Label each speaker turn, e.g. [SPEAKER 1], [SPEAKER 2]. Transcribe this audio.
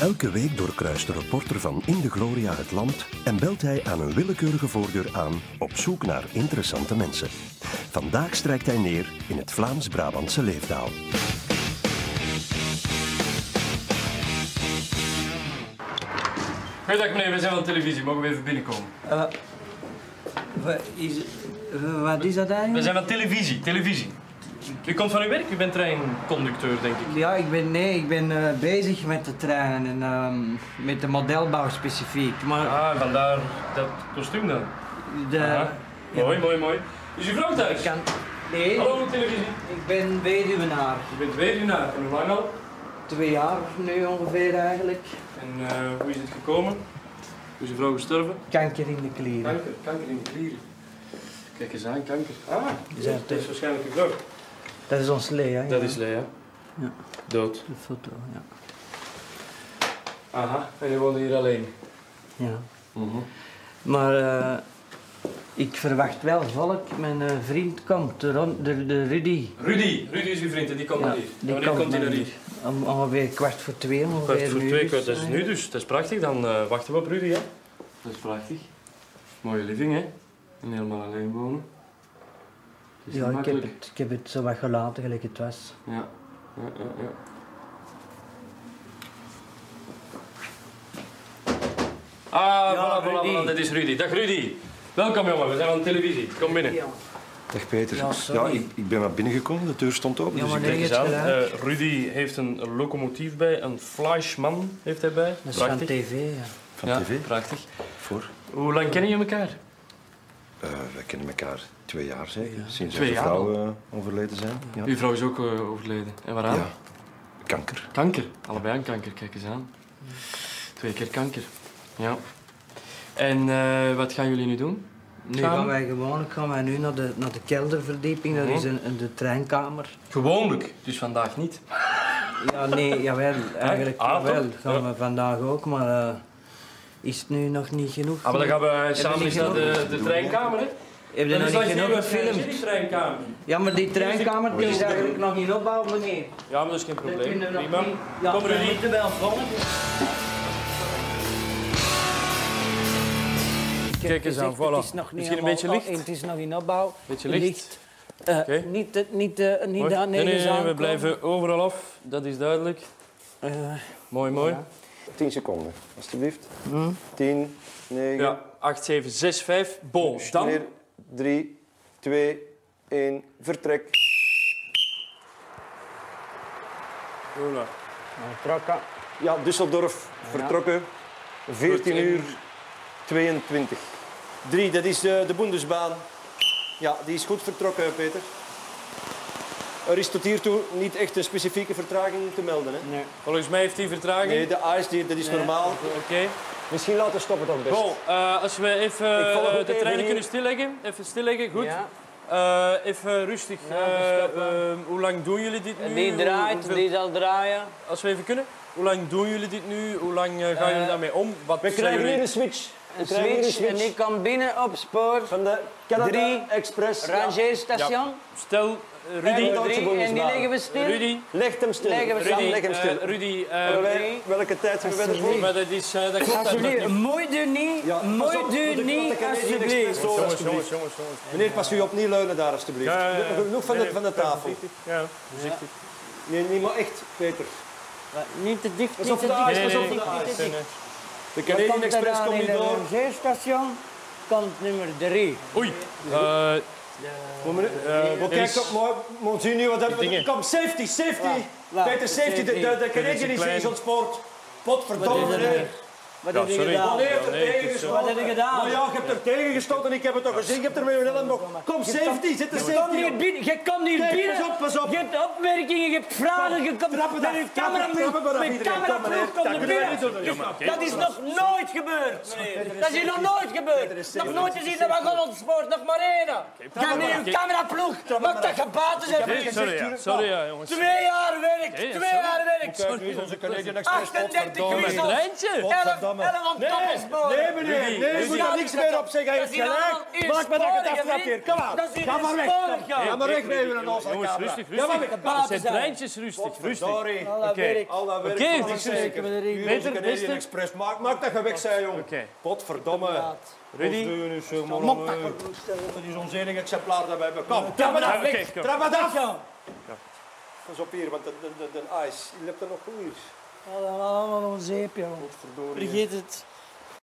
[SPEAKER 1] Elke week doorkruist de reporter van In de Gloria het land en belt hij aan een willekeurige voordeur aan op zoek naar interessante mensen. Vandaag strijkt hij neer in het Vlaams-Brabantse Leefdaal.
[SPEAKER 2] Goeiedag meneer, we zijn van televisie. Mogen we even binnenkomen?
[SPEAKER 3] Uh, wat, is, wat is dat eigenlijk?
[SPEAKER 2] We zijn van televisie, televisie. U komt van uw werk? U bent treinconducteur, denk ik.
[SPEAKER 3] Ja, ik ben, nee, ik ben uh, bezig met de treinen en uh, met de modelbouw specifiek. Maar...
[SPEAKER 2] Ah, vandaar dat kostuum dan?
[SPEAKER 3] De.
[SPEAKER 2] Mooi, mooi, mooi. Is uw vrouw thuis?
[SPEAKER 3] Ik kan... Nee.
[SPEAKER 2] Hallo, televisie.
[SPEAKER 3] Ik ben weduwenaar.
[SPEAKER 2] U bent weduwenaar. En hoe lang al?
[SPEAKER 3] Twee jaar nu ongeveer eigenlijk.
[SPEAKER 2] En uh, hoe is het gekomen? Hoe is uw vrouw gestorven?
[SPEAKER 3] Kanker in de klieren.
[SPEAKER 2] Kanker, kanker in de klieren. Kijk eens aan, kanker. Ah,
[SPEAKER 3] ja,
[SPEAKER 2] dat is waarschijnlijk uw vrouw.
[SPEAKER 3] Dat is ons Lea.
[SPEAKER 2] Dat
[SPEAKER 3] ja.
[SPEAKER 2] is Lea.
[SPEAKER 3] Ja.
[SPEAKER 2] Dood.
[SPEAKER 3] De foto, ja.
[SPEAKER 2] Aha, en je woonde hier alleen?
[SPEAKER 3] Ja.
[SPEAKER 2] Mm -hmm.
[SPEAKER 3] Maar uh, ik verwacht wel volk. Mijn uh, vriend komt, de, de, de, Rudy.
[SPEAKER 2] Rudy, Rudy is uw vriend en die komt
[SPEAKER 3] ja,
[SPEAKER 2] hier.
[SPEAKER 3] Die
[SPEAKER 2] Wanneer komt hij naar hier?
[SPEAKER 3] Om, ongeveer kwart voor twee. Ongeveer
[SPEAKER 2] kwart voor twee,
[SPEAKER 3] dus,
[SPEAKER 2] kwart, dat is nu dus. Dat is prachtig. Dan uh, wachten we op Rudy, hè? Dat is prachtig. Mooie living, hè? En helemaal alleen wonen.
[SPEAKER 3] Ja, ik heb, het, ik heb het zo wat gelaten gelijk het was.
[SPEAKER 2] Ja, ja, ja. ja. Ah, ja, voilà, voilà, voilà, dat is Rudy. Dag Rudy. Welkom jongen, we zijn aan de televisie. Kom binnen.
[SPEAKER 3] Ja.
[SPEAKER 1] Dag Peter.
[SPEAKER 3] Ja,
[SPEAKER 1] ik, ik ben naar binnen gekomen, de deur stond open.
[SPEAKER 3] Ja,
[SPEAKER 1] dus
[SPEAKER 3] maar
[SPEAKER 1] ik
[SPEAKER 3] nee,
[SPEAKER 2] aan.
[SPEAKER 3] gelijk.
[SPEAKER 2] Uh, Rudy heeft een locomotief bij, een Fleischmann heeft hij bij.
[SPEAKER 3] Dat is van tv, ja.
[SPEAKER 1] Van
[SPEAKER 2] ja,
[SPEAKER 1] tv?
[SPEAKER 2] prachtig.
[SPEAKER 1] Voor?
[SPEAKER 2] Hoe lang kennen je elkaar?
[SPEAKER 1] Uh, we kennen elkaar twee jaar zeker, sinds
[SPEAKER 2] Twee
[SPEAKER 1] onze vrouw uh, overleden zijn. Ja.
[SPEAKER 2] Uw vrouw is ook uh, overleden. En waaraan?
[SPEAKER 1] ja. Kanker.
[SPEAKER 2] Kanker. Allebei aan kanker, kijk eens aan. Twee keer kanker. Ja. En uh, wat gaan jullie nu doen?
[SPEAKER 3] Nu gaan wij gewoonlijk gaan wij nu naar de, naar de kelderverdieping, dat is een, een, de treinkamer.
[SPEAKER 2] Gewoonlijk, dus vandaag niet.
[SPEAKER 3] Ja, nee, jawel, eigenlijk
[SPEAKER 2] Ah, toch?
[SPEAKER 3] Gaan
[SPEAKER 2] Ja.
[SPEAKER 3] we vandaag ook, maar uh, is het nu nog niet genoeg?
[SPEAKER 2] Ah, maar dan gaan we samen
[SPEAKER 3] niet
[SPEAKER 2] eens naar de, de treinkamer, hè?
[SPEAKER 3] Heb je
[SPEAKER 2] Dan
[SPEAKER 3] nog
[SPEAKER 2] is
[SPEAKER 3] niet genoeg gefilmd?
[SPEAKER 2] die treinkamer.
[SPEAKER 3] Ja, maar die treinkamer die is eigenlijk nog niet opbouw, meneer.
[SPEAKER 2] Ja, maar dat is geen probleem. Prima.
[SPEAKER 3] niet- Ja,
[SPEAKER 2] Kom
[SPEAKER 3] we
[SPEAKER 2] Rudy.
[SPEAKER 3] moeten wel volgen.
[SPEAKER 2] Kijk eens aan, voilà.
[SPEAKER 3] Het is nog niet
[SPEAKER 2] Misschien een beetje licht?
[SPEAKER 3] Het is nog in opbouw.
[SPEAKER 2] Beetje licht.
[SPEAKER 3] Eh,
[SPEAKER 2] Oké.
[SPEAKER 3] Niet, de- niet, niet daar
[SPEAKER 2] Nee, nee,
[SPEAKER 3] nergens
[SPEAKER 2] nee, we blijven overal af. Dat is duidelijk.
[SPEAKER 3] Eh,
[SPEAKER 2] Mooi, mooi.
[SPEAKER 3] Ja.
[SPEAKER 1] 10 seconden, alstublieft.
[SPEAKER 3] hm.
[SPEAKER 1] 10, 9,
[SPEAKER 2] Ja, 8, 7, 6, 5. Bon, dan.
[SPEAKER 1] 3, 2, 1, vertrek.
[SPEAKER 2] Voilà.
[SPEAKER 3] Trokken.
[SPEAKER 1] Ja, Düsseldorf vertrokken. 14 uur 22. 3, dat is de, de Bundesbaan. Ja, die is goed vertrokken, Peter. Er is tot hiertoe niet echt een specifieke vertraging te melden. Hè?
[SPEAKER 3] Nee.
[SPEAKER 2] Volgens mij heeft hij vertraging.
[SPEAKER 1] Nee, de ijs, dat is normaal.
[SPEAKER 2] Oké.
[SPEAKER 1] Misschien laten stoppen toch best.
[SPEAKER 2] Bon, eh, als we even eh, de treinen kunnen stilleggen. Even stilleggen, goed.
[SPEAKER 3] Ja.
[SPEAKER 2] Eh, even rustig.
[SPEAKER 3] Ja,
[SPEAKER 2] Eh,
[SPEAKER 3] stoppen.
[SPEAKER 2] eh, hoe lang doen jullie dit nu?
[SPEAKER 3] Die
[SPEAKER 2] Hoe-
[SPEAKER 3] draait,
[SPEAKER 2] hoeveel-
[SPEAKER 3] die zal draaien.
[SPEAKER 2] Als we even kunnen. Hoe lang doen jullie dit nu? Hoe lang gaan jullie daarmee om? Wat
[SPEAKER 1] We krijgen
[SPEAKER 2] jullie-
[SPEAKER 1] hier een switch.
[SPEAKER 3] Een
[SPEAKER 1] hier
[SPEAKER 3] switch, en die kan binnen op spoor.
[SPEAKER 1] Van de Canada
[SPEAKER 3] Drie.
[SPEAKER 1] Express. Ja.
[SPEAKER 3] Rangeerstation.
[SPEAKER 2] Stel, eh, Rudy.
[SPEAKER 1] Ja,
[SPEAKER 3] Drie, en die leggen we stil.
[SPEAKER 2] Rudy.
[SPEAKER 1] Leg hem stil.
[SPEAKER 3] Leggen we
[SPEAKER 1] Rudy,
[SPEAKER 3] stil.
[SPEAKER 1] leg hem
[SPEAKER 2] eh,
[SPEAKER 1] stil.
[SPEAKER 2] Rudy. eh,
[SPEAKER 1] Maar wij- welke tijd hebben we ervoor?
[SPEAKER 3] Alsjeblieft.
[SPEAKER 2] maar dat is... eh, dat klopt dat nog
[SPEAKER 3] Alsjeblieft,
[SPEAKER 2] niet.
[SPEAKER 3] mooi doe niet.
[SPEAKER 1] Ja,
[SPEAKER 3] mooi
[SPEAKER 1] laat
[SPEAKER 3] niet,
[SPEAKER 1] de
[SPEAKER 3] alsjeblieft.
[SPEAKER 2] Jongens,
[SPEAKER 1] alsjeblieft.
[SPEAKER 2] jongens, jongens, jongens.
[SPEAKER 1] Meneer, pas u op niet leunen daar, alstublieft.
[SPEAKER 2] Ja, ja, ja.
[SPEAKER 1] Genoeg van de, van de tafel.
[SPEAKER 2] Ja, voorzichtig.
[SPEAKER 1] Nee, nee, maar echt, Peter.
[SPEAKER 3] Niet te dicht, niet te
[SPEAKER 1] voor de
[SPEAKER 3] dicht.
[SPEAKER 1] voor de ijs.
[SPEAKER 2] nee, nee.
[SPEAKER 1] De
[SPEAKER 3] Wat
[SPEAKER 1] Canadian
[SPEAKER 3] komt
[SPEAKER 1] Express komt
[SPEAKER 3] in
[SPEAKER 1] niet
[SPEAKER 3] de
[SPEAKER 1] door.
[SPEAKER 3] rangeerstation? Kant nummer 3.
[SPEAKER 2] Oei. Eh,
[SPEAKER 1] Maar meneer,
[SPEAKER 2] Eh,
[SPEAKER 1] maar
[SPEAKER 2] er
[SPEAKER 1] kijk
[SPEAKER 2] is-
[SPEAKER 1] toch, maar, maar zie nu wat hebben
[SPEAKER 2] dingen.
[SPEAKER 1] Kom, safety, safety. Peter, safety. De, de, de Canadian is,
[SPEAKER 2] klein-
[SPEAKER 1] is ontspoord. Potverdomme,
[SPEAKER 3] Wat nu?
[SPEAKER 2] Ja,
[SPEAKER 3] heb je gedaan?
[SPEAKER 1] Wanneer heeft er
[SPEAKER 2] nee,
[SPEAKER 1] tegen gestoten?
[SPEAKER 3] Wat heb je gedaan?
[SPEAKER 1] Maar ja, je hebt er tegen gestoten. Ik heb het toch gezien. Je hebt er met je elleboog. Kom, safety. Zet de safety
[SPEAKER 3] hier
[SPEAKER 1] op.
[SPEAKER 3] binnen, je komt hier
[SPEAKER 1] Kijk,
[SPEAKER 3] binnen.
[SPEAKER 1] pas op, pas op.
[SPEAKER 3] Je hebt opmerkingen, je hebt vragen, je komt
[SPEAKER 1] Trappen
[SPEAKER 3] met je camera, met komt
[SPEAKER 1] Dat
[SPEAKER 3] er binnen.
[SPEAKER 1] niet.
[SPEAKER 3] Dat is nog nooit gebeurd, meneer. Dat is hier nog nooit gebeurd. Nog nooit is hier de wagon ontspoord, nog maar één. Ga met uw cameraploeg, maak dat je baten
[SPEAKER 2] Oké,
[SPEAKER 3] hebt.
[SPEAKER 2] sorry, jongens.
[SPEAKER 3] Twee jaar werk, twee jaar werk.
[SPEAKER 1] Kijk, nu is onze Canadian Express.
[SPEAKER 3] 38
[SPEAKER 2] Domme
[SPEAKER 3] wissels,
[SPEAKER 2] treintje.
[SPEAKER 3] 11 Sporen.
[SPEAKER 1] Nee, meneer. Nee, je moet er niks meer op zeggen. Hij heeft gelijk. Maak maar dat ik het
[SPEAKER 3] eerstsporige,
[SPEAKER 1] aftrap hier. Kom aan.
[SPEAKER 3] Dat is hier
[SPEAKER 1] Ga maar weg. Ga maar weg met u en onze
[SPEAKER 2] Jongens, rustig, rustig. zijn treintjes, rustig, rustig.
[SPEAKER 1] Sorry.
[SPEAKER 3] Al dat
[SPEAKER 2] Oké.
[SPEAKER 3] werk.
[SPEAKER 1] Al dat werk
[SPEAKER 2] Oké,
[SPEAKER 1] zeker.
[SPEAKER 2] Beter, beste.
[SPEAKER 1] Express. Maak, maak dat je weg zei, jong.
[SPEAKER 2] Oké.
[SPEAKER 1] Potverdomme. Eh, Dat is ons enige exemplaar dat we hebben. Kom, trap het af. Trap het af. Pas op hier, want de, de, de, de ijs, die loopt er nog goed.
[SPEAKER 3] Allemaal allemaal een zeep, jongen.
[SPEAKER 1] Godverdorie.
[SPEAKER 3] Vergeet het.